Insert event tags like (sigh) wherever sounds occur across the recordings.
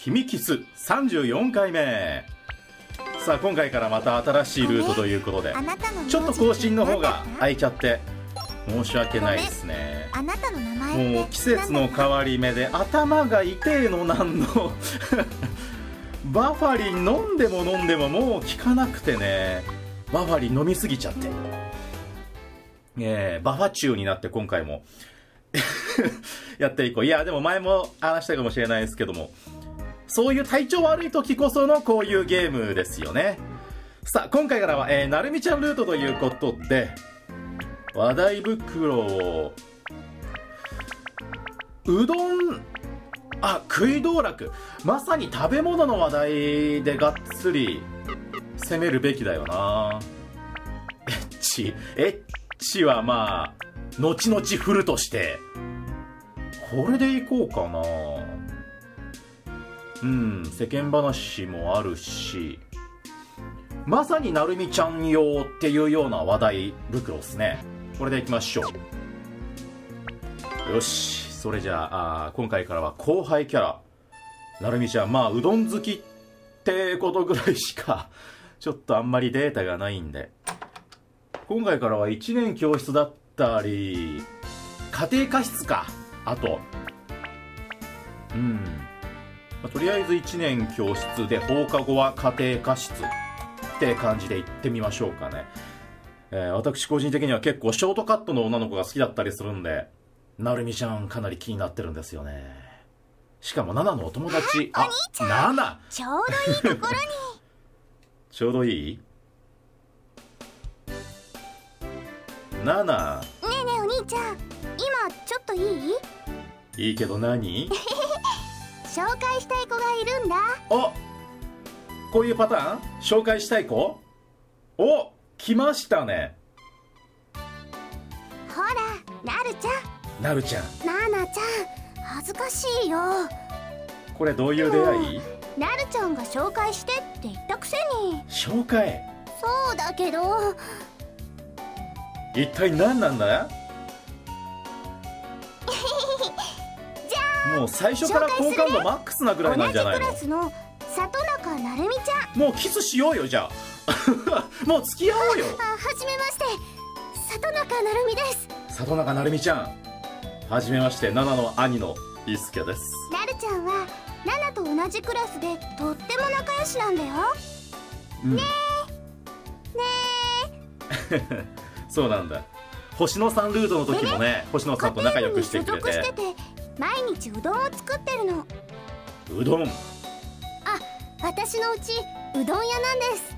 君キス34回目さあ今回からまた新しいルートということでちょっと更新の方が空いちゃって申し訳ないですね。もう季節の変わり目で頭が痛えのなんの。(laughs) バファリン飲んでも飲んでももう効かなくてね。バファリン飲みすぎちゃって。えー、バファチューになって今回も。(laughs) やっていこう。いやでも前も話したかもしれないですけどもそういう体調悪い時こそのこういうゲームですよね。さあ今回からは、えー、なるみちゃんルートということで話題袋をうどんあ食い道楽。まさに食べ物の話題でがっつり攻めるべきだよな。エッチ。エッチはまあ後々振るとしてこれでいこうかな。うん。世間話もあるしまさになるみちゃん用っていうような話題袋ですね。これでいきましょう。よし。それじゃあ今回からは後輩キャラ。なるみちゃんまあうどん好きってことぐらいしかちょっとあんまりデータがないんで。今回からは1年教室だったり家庭科室か。あとうん、まあ、とりあえず1年教室で放課後は家庭科室って感じで行ってみましょうかね。えー、私個人的には結構ショートカットの女の子が好きだったりするんで、なるみちゃんかなり気になってるんですよね。しかも、ナナのお友達、あ、ナナちょうどいいところに。(laughs) ちょうどいい？ナナ。ねえねえお兄ちゃん、今ちょっといい？いいけど何？(laughs) 紹介したい子がいるんだ。おこういうパターン？紹介したい子？お来ましたね。ほらなるちゃん。なるちゃん。ななちゃん恥ずかしいよ。これどういう出会い？なるちゃんが紹介してって言ったくせに。紹介？そうだけど。一体何なんだ？もう最初から好感度マックスなぐらいなんじゃないの？同じクラスの里中なるみちゃんもうキスしようよじゃあ。(laughs) もう付き合おうよ。あはじめまして。里中なるみです。里中なるみちゃん。はじめましてナナの兄の伊助です。なるちゃんはナナと同じクラスでとっても仲良しなんだよ、うん、ねえ。ねえ。(laughs) そうなんだ。星野さんルートの時もね、ね、星野さんと仲良くしてくれてて毎日うどんを作ってるの。うどん。あ私のうちうどん屋なんです。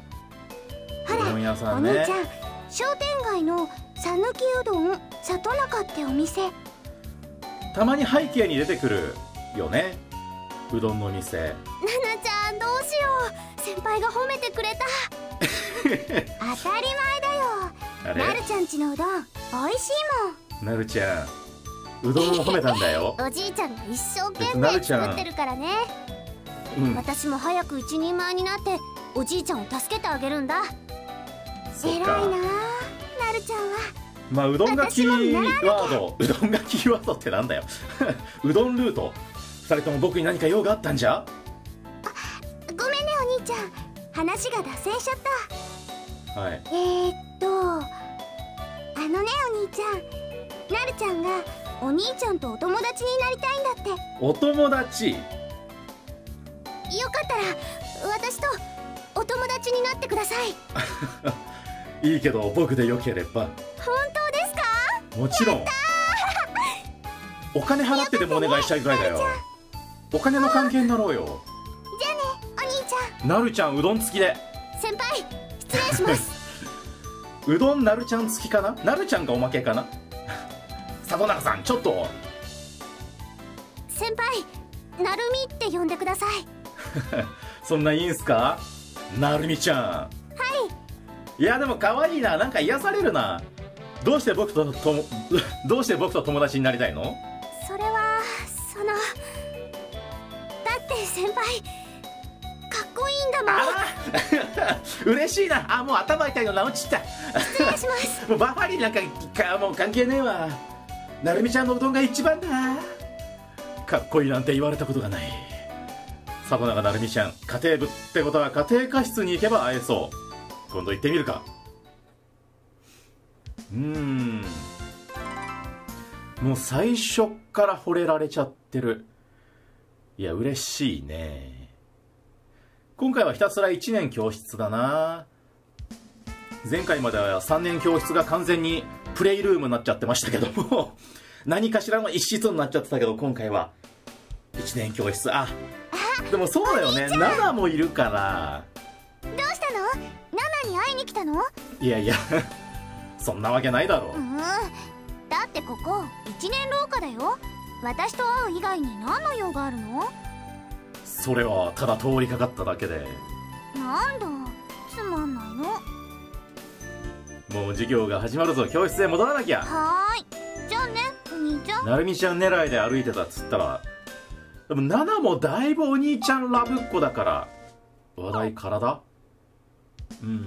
ほら、ね、お兄ちゃん商店街のさぬきうどん里中ってお店。たまに背景に出てくるよね。うどんの店。ななちゃんどうしよう。先輩が褒めてくれた。(laughs) 当たり前だよ。なるちゃんちのうどん美味しいもん。なるちゃんうどんを褒めたんだよ。おじいちゃんが一生懸命作ってるからね、うん、私も早く一人前になっておじいちゃんを助けてあげるんだ。偉いななるちゃんは。まあうどんがキーワード。うどんがキーワードってなんだよ。(laughs) うどんルート。2人とも僕に何か用があったんじゃ？ごめんねお兄ちゃん。話が脱線しちゃった。はい。えー、っとあのねお兄ちゃん。なるちゃんがお兄ちゃんとお友達になりたいんだって。お友達？よかったら私とお友達になってください。(laughs) いいけど僕でよければ。本当ですか？もちろん。お金払ってでもお願いしたいぐらいだよ。お金の関係になろうよ。じゃあねお兄ちゃん。なるちゃんうどん付きで。先輩失礼します。(laughs) うどんなるちゃん付きかな？なるちゃんがおまけかな？里中さんちょっと先輩なるみって呼んでくださいそんないいんすかなるみちゃんはいいやでも可愛いななんか癒されるなどうして僕ととどうして僕と友達になりたいのそれはそのだって先輩かっこいいんだもん嬉しいなあもう頭痛いの治っちった失礼しますもうバファリンなんかかもう関係ねえわなるみちゃんのうどんが一番だ。かっこいいなんて言われたことがない。里永成美ちゃん家庭部ってことは家庭科室に行けば会えそう。今度行ってみるか。うん。もう最初から惚れられちゃってる。いや嬉しいね。今回はひたすら1年教室だな。前回までは3年教室が完全にプレイルームになっちゃってましたけども (laughs) 何かしらの一室になっちゃってたけど今回は。1年教室。あでもそうだよね。7もいるから。どうしたの？ナナに会いに来たの？いやいや。(laughs) そんなわけないだろ。うんだってここ1年廊下だよ。私と会う以外に何の用があるの？それはただ通りかかっただけで。なんだ？つまんないのもう授業が始まるぞ。教室へ戻らなきゃ。はーい。じゃあねお兄ちゃん。なるみちゃん狙いで歩いてたっつったら。でもナナもだいぶお兄ちゃんラブっ子だから。話題体うん。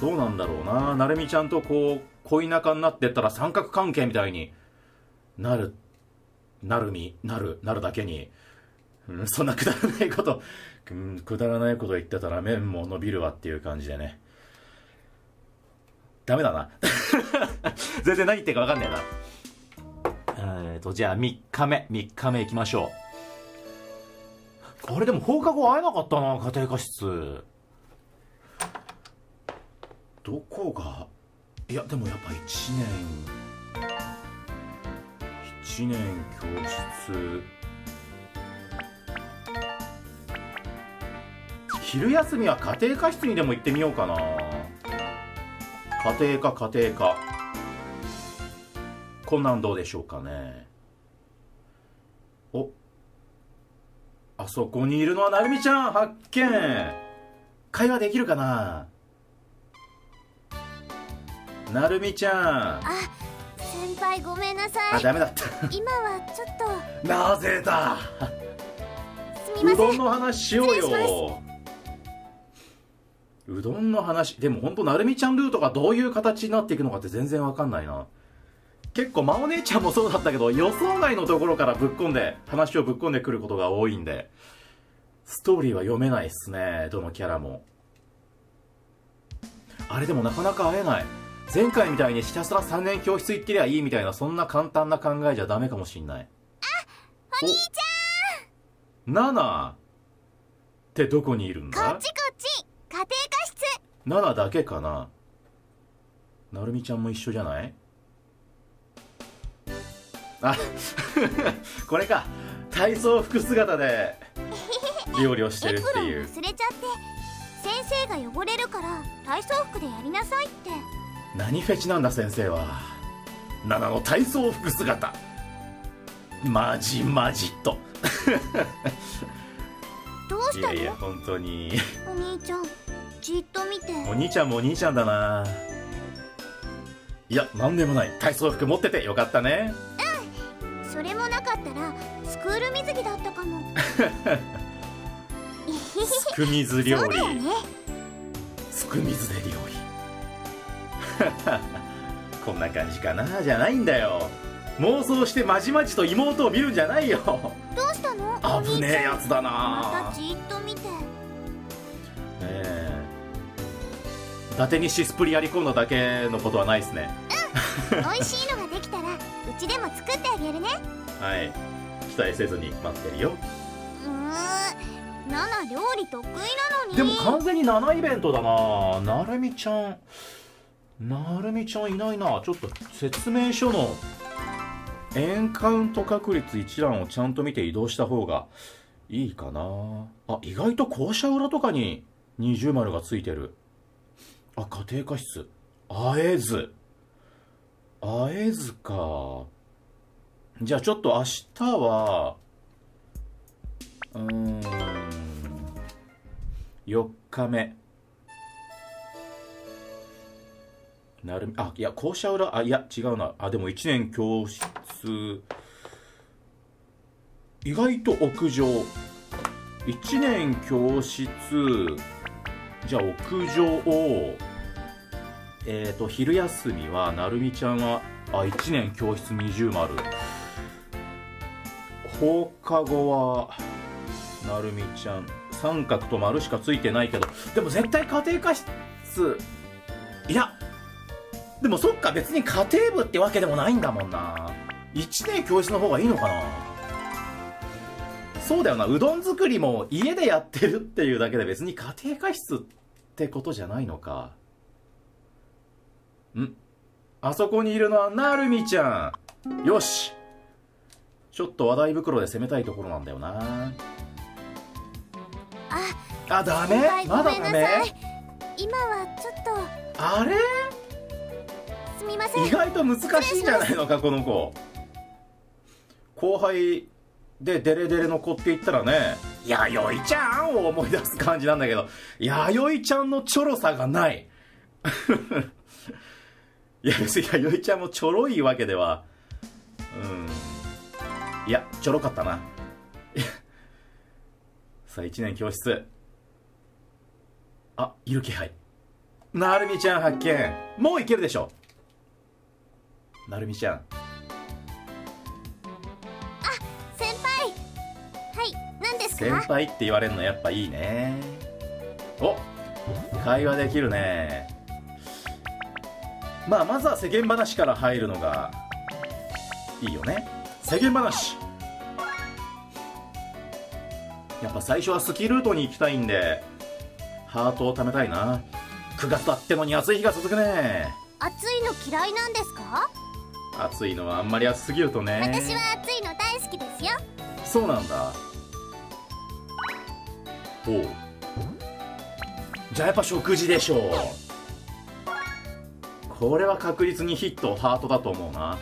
どうなんだろうな。なるみちゃんとこう恋仲になってったら三角関係みたいに。なる。なるみ。なる。なるだけに、うん、そんなくだらないこと、うん、くだらないこと言ってたら麺も伸びるわっていう感じでねダメだな。(laughs) 全然何言ってるか分かんねえな。えーとじゃあ3日目。3日目行きましょう。あれでも放課後会えなかったな家庭科室。どこがいやでもやっぱ1年。1年教室。昼休みは家庭科室にでも行ってみようかな。家庭科家庭科こんなんどうでしょうかね。お。あそこにいるのはなるみちゃん発見。会話できるかな。なるみちゃん。あ先輩ごめんなさい。あダメだった。今はちょっと。なぜだ。すみません。うどんの話しようようどんの話。でも本当なるみちゃんルートがどういう形になっていくのかって全然わかんないな。結構真お姉ちゃんもそうだったけど予想外のところからぶっ込んで話をぶっ込んでくることが多いんで。ストーリーは読めないっすねどのキャラも。あれでもなかなか会えない。前回みたいにひたすら3年教室行ってりゃいいみたいなそんな簡単な考えじゃダメかもしんない。お兄ちナナってどこにいるんだ？ゃんこっちこっち。家庭科室ナナだけかな？なるみちゃんも一緒じゃない？あ (laughs) これか。体操服姿で (laughs) 料理をしてるエプロンっていう忘れちゃって先生が汚れるから体操服でやりなさいって。何フェチなんだ先生は。ナナの体操服姿。マジマジと。どうしたの？いやいや本当に。お兄ちゃんじっと見て。お兄ちゃんもお兄ちゃんだな。いや何でもない。体操服持っててよかったね。それもなかったらスクール水着だったかも。すく水料理。そうだよね。すく水で料理。(laughs) こんな感じかな。じゃないんだよ。妄想してまじまじと妹を見るんじゃないよ。どうしたの？危ねえやつだな。またじっと見て伊達にシスプリやり込んだだけのことはないですね。美味しいのができたらうちでも作ってあげるね。はい。期待せずに待ってるよ。うーん。ナナ料理得意なのに。でも完全に7イベントだな。なるみちゃん。なるみちゃんいないな。ちょっと説明書のエンカウント確率一覧をちゃんと見て移動した方がいいかな。あ意外と校舎裏とかに二重丸がついてるあ家庭科室。会えず。会えずか。じゃあちょっと明日はうーん4日目。なるみあいや校舎裏あいや違うな。あでも1年教室。意外と屋上。1年教室。じゃあ屋上をえっ、と昼休みはなるみちゃんはあ1年教室二重丸。放課後はなるみちゃん。三角と丸しかついてないけど。でも絶対家庭科室いや。でもそっか別に家庭部ってわけでもないんだもんな。1年教室の方がいいのかな。そうだよな。うどん作りも家でやってるっていうだけで別に家庭科室ってことじゃないのか。ん？あそこにいるのはなるみちゃん。よし。ちょっと話題袋で攻めたいところなんだよな。ああダメ？まだダメ？今はちょっと。あれ？すみません。意外と難しいんじゃないのかこの子。後輩でデレデレの子って言ったらね弥生ちゃんを思い出す感じなんだけど弥生ちゃんのちょろさがない。(laughs) いや別に弥生ちゃんもちょろいわけではうん。いやちょろかったな。(laughs) さあ1年教室。あいる気配。なるみちゃん発見。もういけるでしょ。なるみちゃん。先か輩って言われるのやっぱいいね。お会話できるね。まあまずは世間話から入るのがいいよね。世間話。やっぱ最初はスキールートに行きたいんでハートを貯めたいな。9月だってのに暑い日が続くね。暑いの嫌いなんですか？暑いのはあんまり暑すぎるとね。私は暑いの大好きですよ。そうなんだおうじゃあやっぱ食事でしょう。これは確実にヒットハートだと思うな。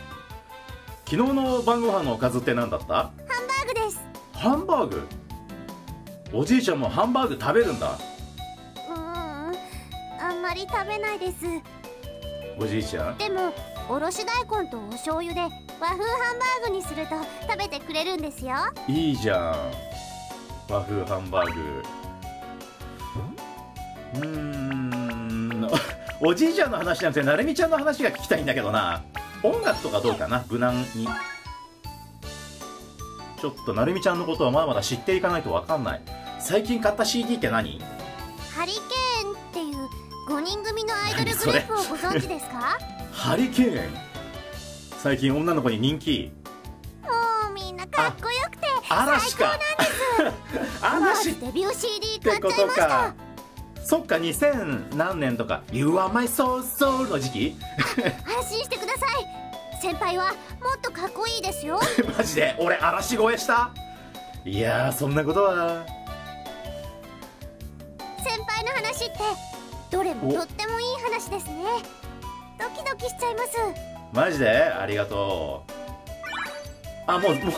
昨日の晩ご飯のおかずって何だった？ハンバーグです。ハンバーグ？おじいちゃんもハンバーグ食べるんだ。うーんあんまり食べないです。おじいちゃん？でもおろし大根とお醤油で和風ハンバーグにすると食べてくれるんですよ。いいじゃん和風ハンバーグ。うーん。(laughs) おじいちゃんの話なんてなるみちゃんの話が聞きたいんだけどな。音楽とかどうかな？無難に。ちょっとなるみちゃんのことはまだまだ知っていかないと分かんない。最近買った CD って何？ハリケーンっていう5人組のアイドルグループをご存知ですか？(laughs) ハリケーン。最近女の子に人気。もうみんなかっこよくて嵐か (laughs) 嵐。っデビュー CD 買っちゃいました。そっか2000何年とか「You are my soul soul」の時期？安心してください。先輩はもっとかっこいいですよ。(laughs) マジで？俺嵐越えした？いやーそんなことは。先輩の話ってどれもとってもいい話ですね。ドキドキしちゃいます。マジで？ありがとう。あもうも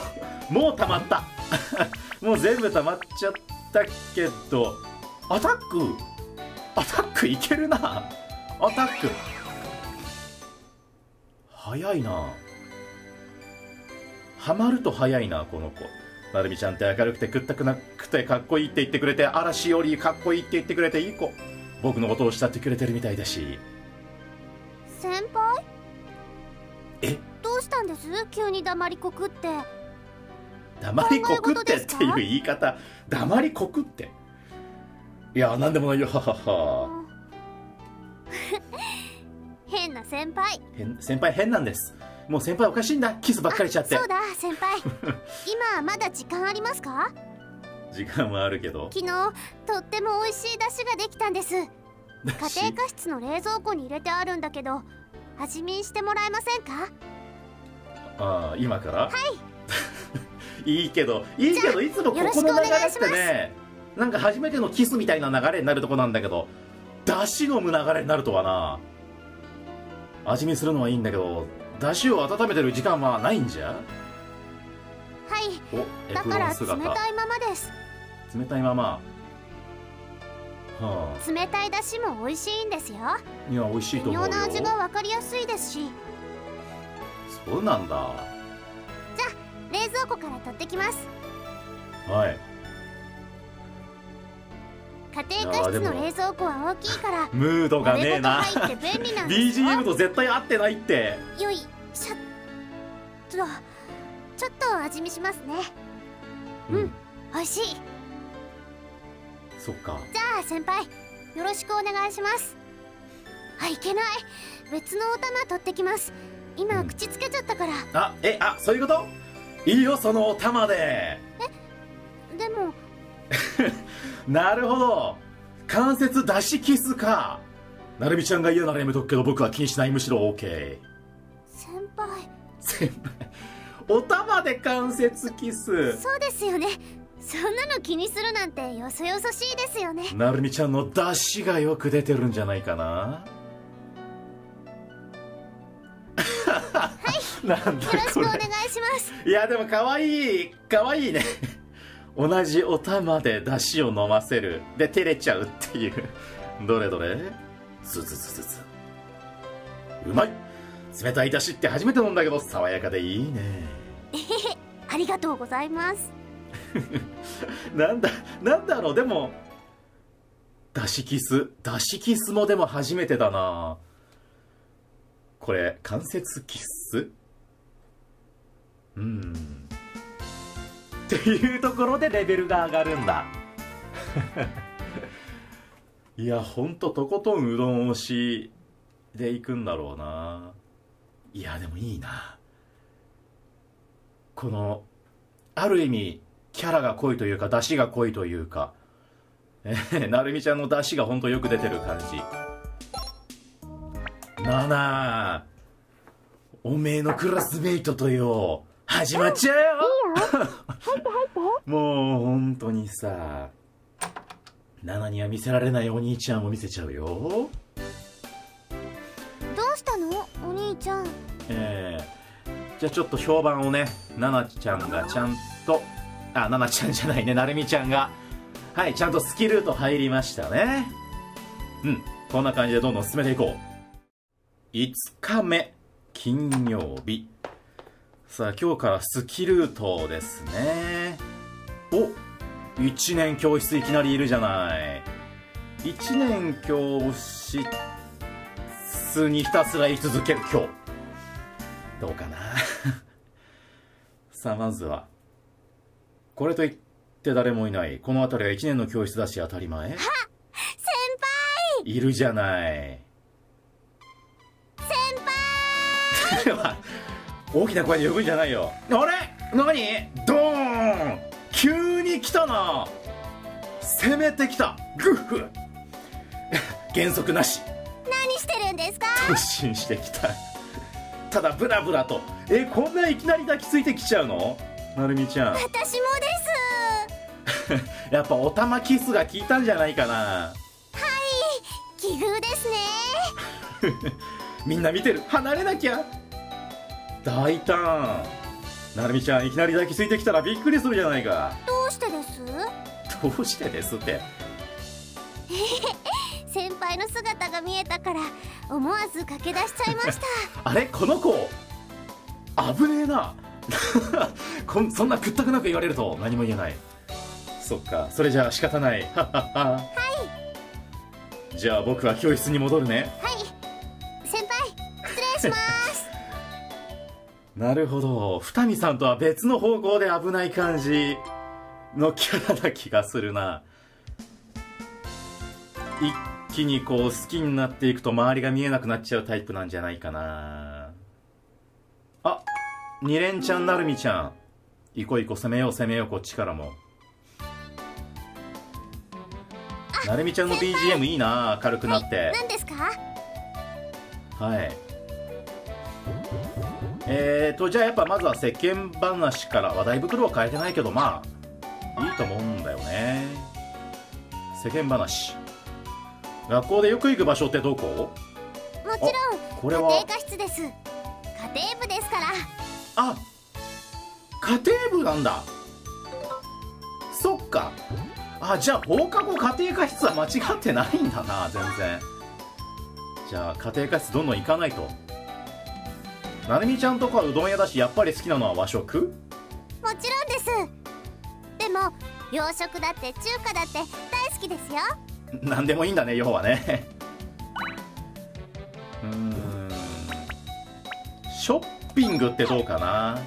うもう溜まったもう全部溜まっちゃったけどアタックアタックいけるな。アタック。早いな。ハマると早いなこの子。なるみちゃんって明るくてくったくなくてかっこいいって言ってくれて嵐よりかっこいいって言ってくれていい子。僕のことを慕ってくれてるみたいだし。先輩？え？どうしたんです？急に黙りこくって黙りこくってっていう言い方。黙りこくって。いやなんでもないよ。ははは。(laughs) 変な先輩。変先輩変なんです。もう先輩おかしいんだ。キスばっかりしちゃって。そうだ先輩。(laughs) 今まだ時間ありますか？時間はあるけど。昨日とっても美味しい出汁ができたんです。家庭科室の冷蔵庫に入れてあるんだけど味見してもらえませんか？ああ今から？はい (laughs) いいけどいいけどいつもここの流れってねなんか初めてのキスみたいな流れになるとこなんだけど出汁飲む流れになるとはな。味見するのはいいんだけど出汁を温めてる時間はないんじゃ？はい。だから冷姿たいままです。冷たいまま。は冷たい出汁も美味しいんですよ。あいや美味しいと微思うよ。妙な味が分かりやすいですし。そうなんだ。冷蔵庫から取ってきます。はい。家庭科室の冷蔵庫は大きいからムードがねえな。入って便利なん BGM と絶対合ってないって。よいしょっとちょっと味見しますね。うん美味しい。そっか。じゃあ先輩よろしくお願いします。あいけない。別のお玉取ってきます。今、うん、口つけちゃったから。あえあそういうこと？いいよそのお玉で。えでも。(laughs) なるほど。関節出しキスか。なるみちゃんが嫌ならやめとくけど僕は気にしないむしろ OK 先輩。先輩。お玉で関節。キスそうですよね。そんなの気にするなんてよそよそしいですよね。なるみちゃんの出汁がよく出てるんじゃないかななんだよろしくお願いします。いやでもかわいいかわいいね。同じお玉で出汁を飲ませる。で照れちゃうっていう。どれどれ？スズズズズ。うまい。冷たい出汁って初めて飲んだけど爽やかでいいね。えへへありがとうございます。(laughs) なんだなんだろう？でも出汁キス？出汁キスもでも初めてだな。これ関節キス？うん。っていうところでレベルが上がるんだ。(laughs) いやほんととことんうどん推しでいくんだろうな。いやでもいいな。このある意味キャラが濃いというか出汁が濃いというか。えー、なるみちゃんの出汁がほんとよく出てる感じ。ななおめえのクラスメイトとよ。始まっちゃうよ。もう本当にさナナには見せられないお兄ちゃんを見せちゃうよ。どうしたの？お兄ちゃん。ええー、じゃあちょっと評判をねナナちゃんがちゃんとあナナちゃんじゃないねなるみちゃんがはいちゃんとスキルート入りましたね。うんこんな感じでどんどん進めていこう。5日目金曜日さあ今日からスキルートですね。お1年教室いきなりいるじゃない。1年教室にひたすら言い続ける今日。どうかな？(laughs) さあまずはこれといって誰もいない。この辺りは1年の教室だし当たり前。先輩。いるじゃない。先輩大きな声で呼ぶんじゃないよ。あれ？何？ドーン！急に来たな。攻めてきた。グッフ。減速なし。何してるんですか？突進してきた。ただブラブラと。えこんないきなり抱きついてきちゃうの？なるみちゃん。私もです。(laughs) やっぱおたまキスが効いたんじゃないかな。はい。奇遇ですね。(laughs) みんな見てる？離れなきゃ大胆。なるみちゃんいきなり抱きついてきたらびっくりするじゃないか。どうしてです？どうしてですって？(laughs) 先輩の姿が見えたから思わず駆け出しちゃいました。(laughs) あれ？この子？危ねえな。(laughs) こんそんな屈託なく言われると何も言えない。そっか。それじゃあ仕方ない。はい。じゃあ僕は教室に戻るね。はい。先輩失礼しますなるほど。二見さんとは別の方向で危ない感じのキャラな気がするな。一気にこう好きになっていくと周りが見えなくなっちゃうタイプなんじゃないかな。あ二連ちゃんなるみちゃん。いこいこ攻めよう攻めようこっちからも。なるみちゃんの BGM いいな軽くなって。何ですか？はいえーとじゃあやっぱまずは世間話から話題袋は変えてないけどまあいいと思うんだよね。世間話。学校でよく行く場所ってどこ？もちろんこれは？家庭科室です。家庭部ですから。あ家庭部なんだ。そっか。あじゃあ放課後家庭科室は間違ってないんだな全然。じゃあ家庭科室どんどん行かないとなるみちゃんとかうどん屋だしやっぱり好きなのは和食？もちろんです。でも洋食だって中華だって大好きですよ。何でもいいんだね要はね。うん。ショッピングってどうかな？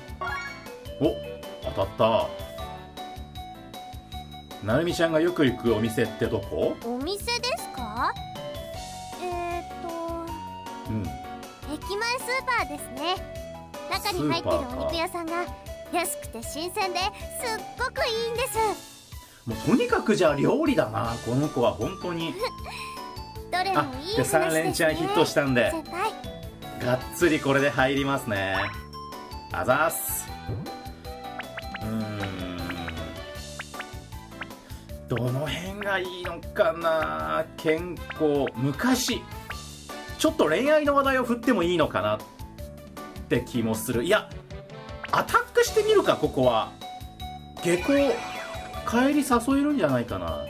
お当たった。なるみちゃんがよく行くお店ってどこ？お店ですか？えー、っと。うん駅前スーパーですね。中に入ってるお肉屋さんが安くて新鮮ですっごくいいんです。もうとにかくじゃあ料理だな。この子は本当に。(laughs) どれもいい話です3連チャンヒットしたんで。がっつりこれで入りますね。あざーす。うーん。どの辺がいいのかな。健康昔ちょっと恋愛の話題を振ってもいいのかなって気もする。いやアタックしてみるかここは。下校帰り誘えるんじゃないかな。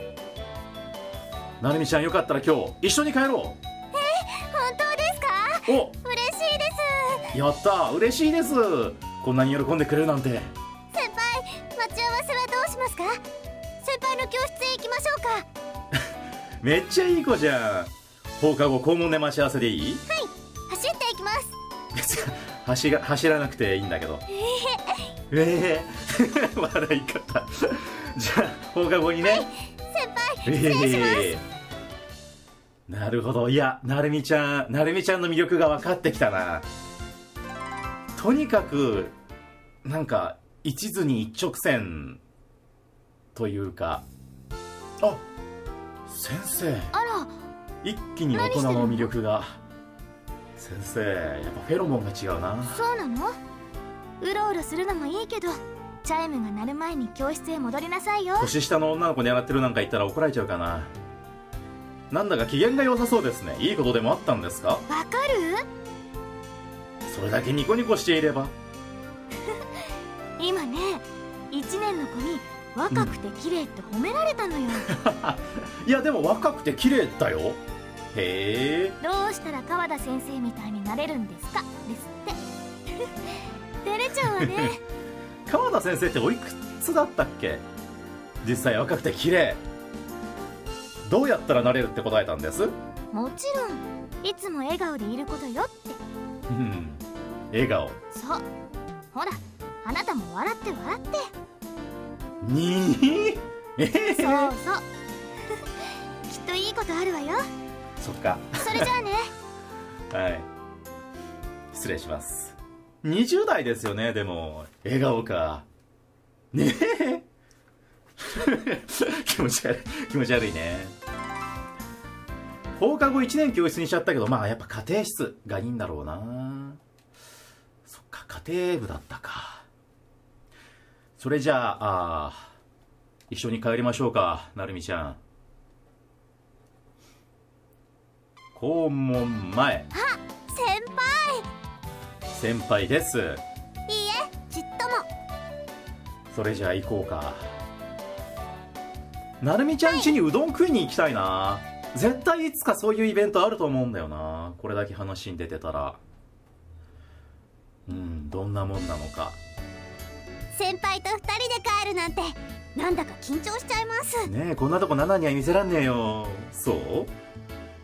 なるみちゃんよかったら今日一緒に帰ろ本当ですか？うお。嬉しいです。やったー嬉しいです。こんなに喜んでくれるなんて。先輩待ち合わせはどうしますか？先輩の教室へ行きましょうか。(laughs) めっちゃいい子じゃん放課後校門で待ち合わせでいい？走っていきます。別 (laughs) に走が走らなくていいんだけど。ええー、(laughs) 笑い方。(laughs) じゃあ放課後にね。先輩失礼します、えー。なるほど。いやなるみちゃんなるみちゃんの魅力が分かってきたな。とにかくなんか一途に一直線というか。あ先生。あら一気に大人の魅力が。先生やっぱフェロモンが違うな。そうなの？うろうろするのもいいけどチャイムが鳴る前に教室へ戻りなさいよ。年下の女の子狙ってるなんか言ったら怒られちゃうかな。なんだか機嫌が良さそうですね。いいことでもあったんですか？わかる？それだけニコニコしていれば。(laughs) 今ね1年の子に若くて綺麗って褒められたのよ、(laughs) いやでも若くて綺麗だよ。へえ。どうしたら川田先生みたいになれるんですか？ですって。(laughs) 照れちゃうわね。(laughs) 川田先生っておいくつだったっけ？実際若くて綺麗。どうやったらなれるって答えたんです？もちろん。いつも笑顔でいることよって。うん。笑顔。そう。ほらあなたも笑って笑ってにえそうそう。(laughs) きっといいことあるわよ。そっか。それじゃあね。(laughs) はい。失礼します。20代ですよねでも。笑顔か。ねえ。(laughs) 気持ち悪い気持ち悪いね。放課後1年教室にしちゃったけどまあやっぱ家庭室がいいんだろうな。そっか家庭部だったかそれじゃああー一緒に帰りましょうかなるみちゃん。校門前。先先輩です。輩いいえちっとも。それじゃあ行こうか。なるみちゃん家にうどん食いに行きたいな。絶対いつかそういうイベントあると思うんだよな。これだけ話に出てたら。うんどんなもんなのか先輩と二人で帰るなんてなんだか緊張しちゃいます。ねえこんなとこナナには見せらんねえよ。そう？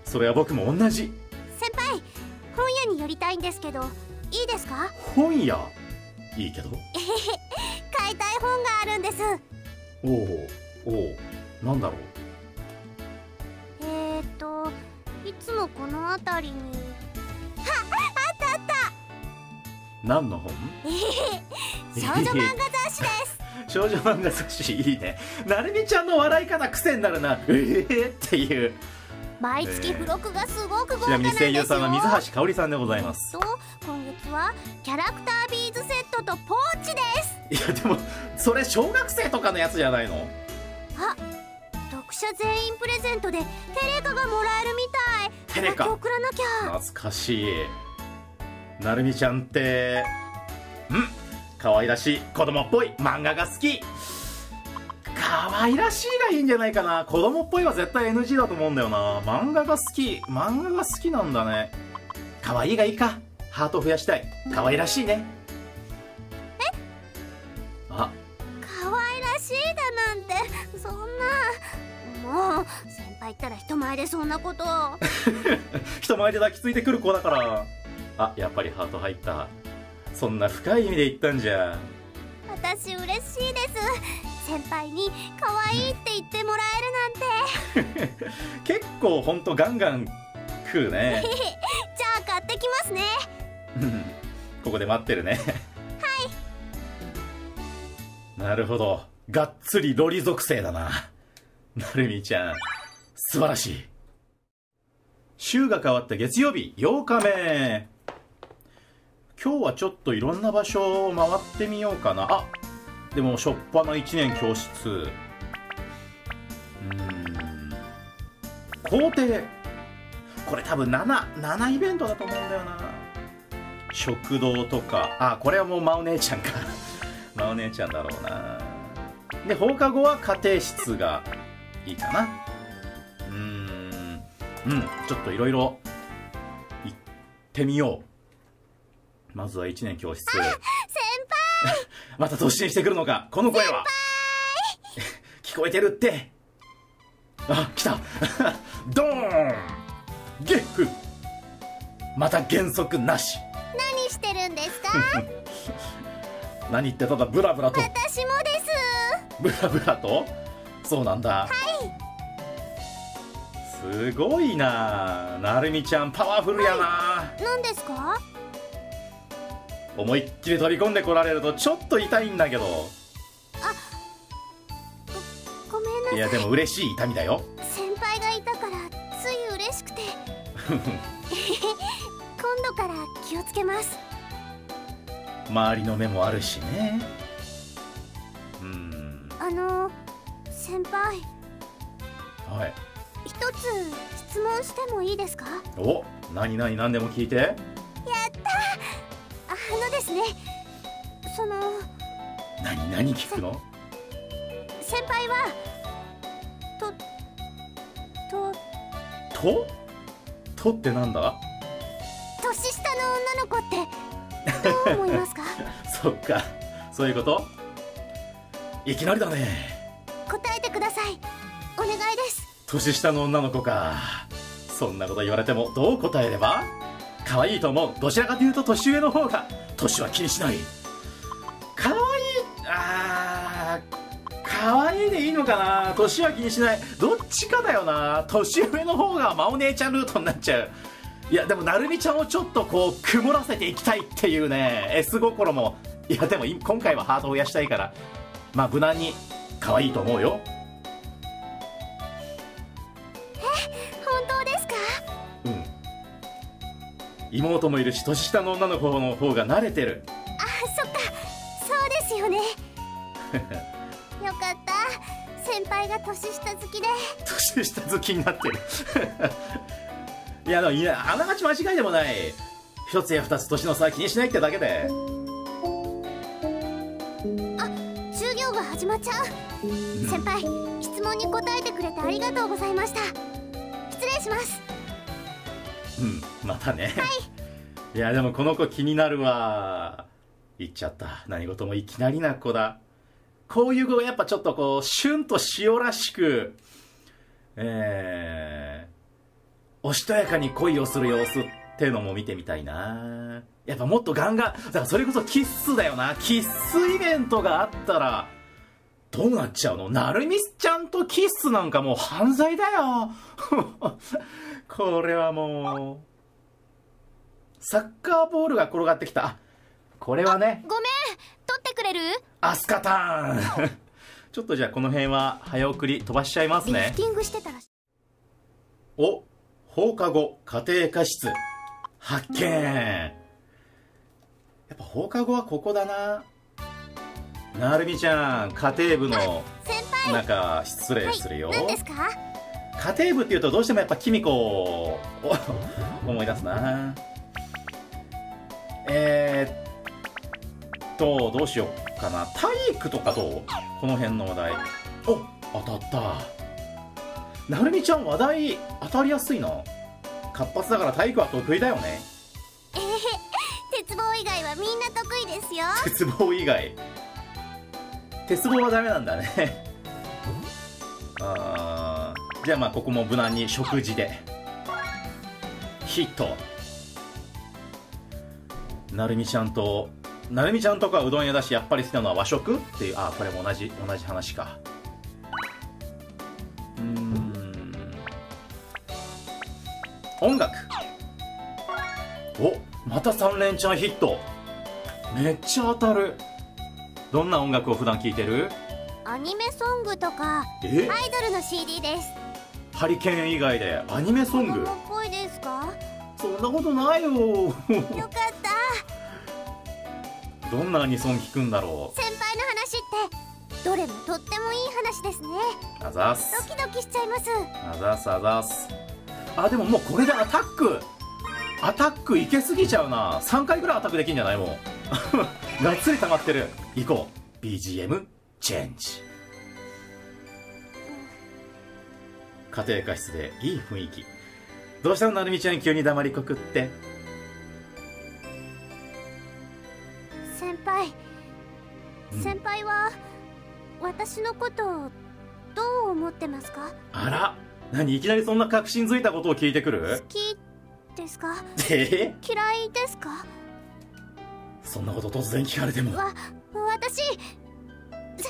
それは僕も同じ。先輩本屋に寄りたいんですけどいいですか？本屋？いいけど？(laughs) 買いたい本があるんです。おおおおなんだろう？えーといつもこの辺りに (laughs) 何の本？(laughs) 少女漫画雑誌です。(laughs) 少女漫画雑誌いいね。なるみちゃんの笑い方癖になるな。えーっていう。毎月付録がすごく豪ちなみに華なんですよ。声優さんは水橋かおりさんでございます。と今月はキャラクタービーズセットとポーチです。いやでもそれ小学生とかのやつじゃないの？あ読者全員プレゼントでテレカがもらえるみたい。テレカ。送らなきゃ。懐かしいなるみちゃんって。ん。可愛らしい子供っぽい。漫画が好き。可愛らしいがいいんじゃないかな。子供っぽいは絶対 NG だと思うんだよな。漫画が好き。漫画が好きなんだね。可愛いがいいか。ハート増やしたい。可愛らしいね。え？あ。可愛らしいだなんて。そんな。もう先輩ったら人前でそんなことを。(laughs) 人前で抱きついてくる子だからあやっぱりハート入った。そんな深い意味で言ったんじゃあ私嬉しいです。先輩に可愛いって言ってもらえるなんて。(laughs) 結構ほんとガンガン食うね。(laughs) じゃあ買ってきますね。ここで待ってるね。はい。なるほど。がっつりロリ属性だな。なるみちゃん。素晴らしい。週が変わった月曜日8日目今日はちょっといろんな場所を回ってみようかな。あでもしょっぱな1年教室。うん。校庭。これ多分77イベントだと思うんだよな。食堂とか。あこれはもう真お姉ちゃんか。(laughs) 真お姉ちゃんだろうな。で放課後は家庭室がいいかな。うーん。うんちょっといろいろ行ってみよう。まずは1年教室先輩。(laughs) また突進してくるのかこの声は。(laughs) 聞こえてるって。あ来た。(laughs) ドーン。ゲッフ。また減速なし。何してるんですか？何言ってただブラブラと。私もです。ブラブラと？そうなんだ。はい。すごいな。なるみちゃんパワフルやな、何ですか？思いっきり飛び込んでこられるとちょっと痛いんだけど。ごめんなさい。いやでも嬉しい痛みだよ。先輩がいたからつい嬉しくて。(laughs) 今度から気をつけます。周りの目もあるしね。うん。あの先輩。はい。一つ質問してもいいですか？お何何何でも聞いて。やったあのですねその何何聞くの？先輩はととと？とってなんだ？年下の女の子ってどう思いますか？(laughs) そっかそういうこと？いきなりだね。答えてください。お願いです。年下の女の子か。そんなこと言われてもどう答えれば？可愛いと思う。どちらかというと年上の方が年は気にしない。可愛いあー可愛いでいいのかな。年は気にしない。どっちかだよな。年上の方が真お姉ちゃんルートになっちゃう。いやでもなるみちゃんをちょっとこう曇らせていきたいっていうね。S 心も。いやでも今回はハートを増やしたいから。まあ無難に可愛いと思うよ。妹もいるし年下の女の子の方が慣れてる。あそっか。そうですよね。(laughs) よかった。先輩が年下好きで。年下好きになってる。(laughs) いやでもいやあながち間違いでもない。一つや二つ年の差は気にしないってだけで。授業が始まっちゃう。先輩質問に答えてくれてありがとうございました。失礼しますうん。またね、い、やでもこの子気になるわ。言っちゃった。何事もいきなりな子だ。こういう子がやっぱちょっとこうシュンと塩らしくえー、おしとやかに恋をする様子っていうのも見てみたいな。やっぱもっとガンガンだからそれこそキッスだよな。キッスイベントがあったらどうなっちゃうの？なるみちゃんとキッスなんかもう犯罪だよこれはもうサッカーボールが転がってきた。あこれはね。ごめん取ってくれる？アスカターン。(laughs) ちょっとじゃあこの辺は早送り飛ばしちゃいますね。リフティングしてたらお放課後家庭科室。発見。やっぱ放課後はここだな。なるみちゃん家庭部の先輩。中失礼するよ、何ですか？家庭部っていうとどうしてもやっぱキミコを思い出すな。えー、っとどうしようかな。体育とかどう？この辺の話題。お当たった。なるみちゃん話題当たりやすいな活発だから体育は得意だよね。えへ鉄棒以外はみんな得意ですよ。(laughs) 鉄棒以外。鉄棒はダメなんだね。あーじゃあまあここも無難に食事で。ヒット。なるみちゃんとなるみちゃんとかうどん屋だしやっぱり好きなのは和食？っていうあこれも同じ同じ話か。うん。音楽。おまた3連チャンヒット。めっちゃ当たる。どんな音楽を普段聴いてる？アニメソングとかアイえドルの CD ですハリケーン以外でアニメソング？子供っぽいですか？そんなことないよ。よかった。どんなアニソン聴くんだろ先輩の話ってどれもとってもいい話ですね。うあざっす。ドキドキしちゃいます。あざっすあざっす。あでももうこれでアタック。アタックいけすぎちゃうな。3回ぐらいアタックできんじゃないもう。(laughs) がっつり溜まってる。行こう。BGM チェンジ家庭科室でいい雰囲気。どうしたのなるみちゃん急に黙りこくって？先輩、うん。先輩は私のことをどう思ってますか？あら何いきなりそんな確信づいたことを聞いてく好るきですか？え？嫌いですか？そんなこと突然聞かれても。わ私せ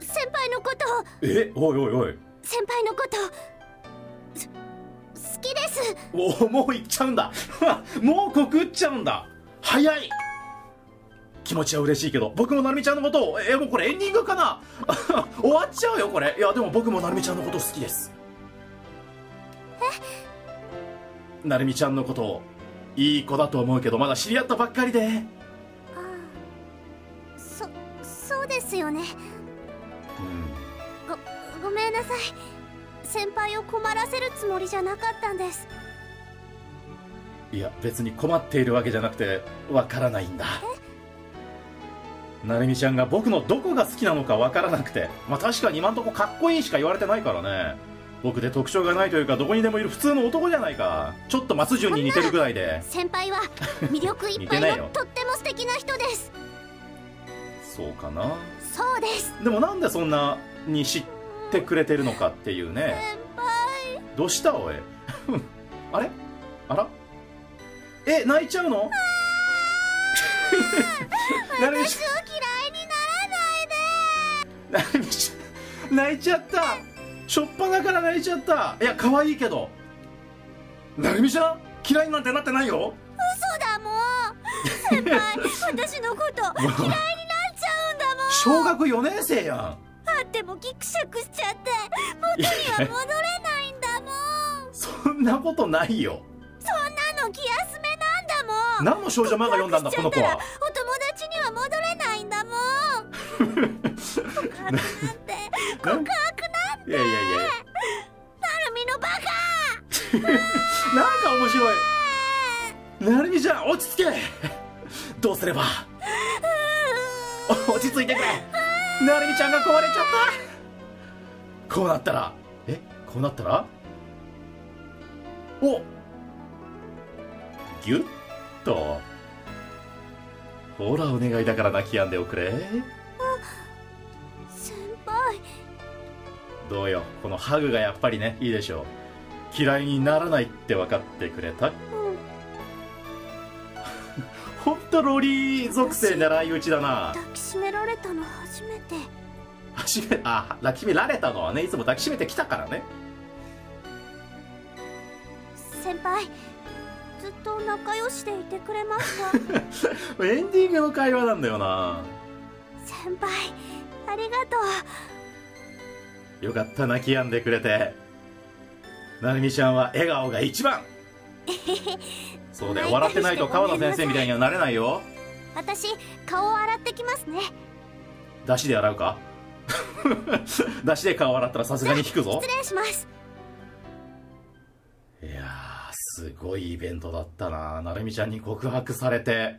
先輩のことえ？おいおいおい。先輩のことす好きです。おおもう行っちゃうんだ。(laughs) もう告っちゃうんだ。早い。気持ちは嬉しいけど。僕もなるみちゃんのことをえもうこれエンディングかな。(laughs) 終わっちゃうよこれ。いやでも僕もなるみちゃんのこと好きです。え？なるみちゃんのこといい子だと思うけどまだ知り合ったばっかりで。ああ。そそうですよね。うん。ごごめんなさい先輩を困らせるつもりじゃなかったんです。いや別に困っているわけじゃなくてわからないんだ。なるみちゃんが僕のどこが好きなのかわからなくて。まあ確かに今んとこかっこいいしか言われてないからね。僕で特徴がないというかどこにでもいる普通の男じゃないか。ちょっと松潤に似てるぐらいで。先輩は魅力いっぱいの (laughs) とっても素敵な人です。そうかな。そうです。でもなんでそんなに知ってくれてるのかっていうね。先輩どうした？おい。(laughs) あれ？あら？え泣いちゃうの？なるみち私を嫌いにならないでゃんなるみちゃん泣いちゃった。しょっぱなから泣いちゃった。いや可愛いけど。なるみちゃん？嫌いになんてなってないよ？嘘だもう先輩 (laughs) 私のこと嫌いになっちゃうんだもん。小学4年生やん。あってもギクシャクしちゃって元には戻れないんだもん。そんなことないよ。そんなの気休めなんだもん。何の少女漫画読んだんだこの子は？お友達には戻れないんだもん。(laughs) 告白なんて告白なんて。いやいやいやなるみのバ (laughs) なんか面白い。なるみちゃん落ち着け。どうすれば？お落ち着いてくれなるみちゃんが壊れちゃった。こうなったら？え？こうなったら？お！ギュッと。ほらお願いだから泣き止んでおくれ。カ先輩。どうよ。このハグがやっぱりねいいでしょう。嫌いにならないって分かってくれた？うんほんとロリー属性狙い撃ちだな。抱きしめられたの初めて。初めあ抱きしめられたのはねいつも抱きしめてきたからね。先輩ずっと仲良しでいてくれました (laughs) エンディングの会話なんだよな。先輩ありがとう。よかった泣き止んでくれて。なるみちゃんは笑顔が一番 (laughs) そうだよ笑ってないと川田先生みたいにはなれないよ。私顔を洗ってきますね。出汁で洗うか？(laughs) 出汁で顔洗ったらさすがに引くぞ。失礼します。いやーすごいイベントだったな。なるみちゃんに告白されて。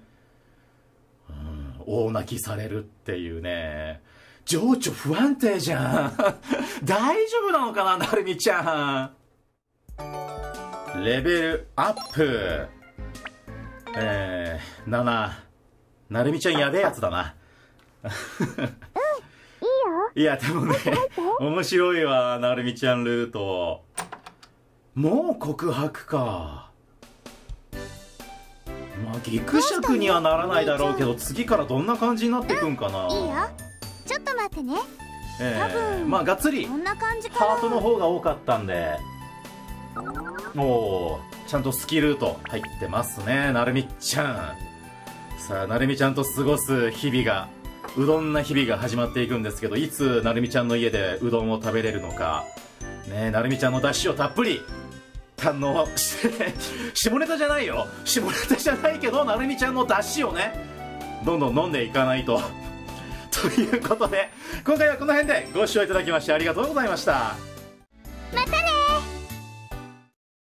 うん大泣きされるっていうね。情緒不安定じゃん。(laughs) 大丈夫なのかななるみちゃん。レベルアップえー、7なるみちゃんやべえやつだな。いいよ。いやでもね面白いわなるみちゃんルート。もう告白か。まあギクシャクにはならないだろうけど次からどんな感じになっていくんかな、いいよ。ちょっと待ってね。え多分まあがっつりこんな感じかな。ハートの方が多かったんで。おおちゃんとスキルと入ってますねなるみちゃん。さあなるみちゃんと過ごす日々がうどんな日々が始まっていくんですけどいつなるみちゃんの家でうどんを食べれるのか。ねなるみちゃんの出汁をたっぷり堪能して下ネタじゃないよ。下ネタじゃないけどなるみちゃんの出汁をねどんどん飲んでいかないと。(laughs) ということで今回はこの辺でご視聴いただきましてありがとうございました。また